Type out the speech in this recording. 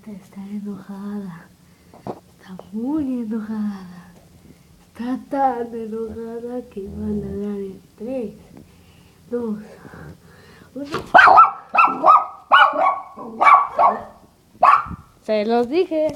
Está enojada. Está muy enojada. Está tan enojada que va a ladrar en tres, dos, uno. Se los dije.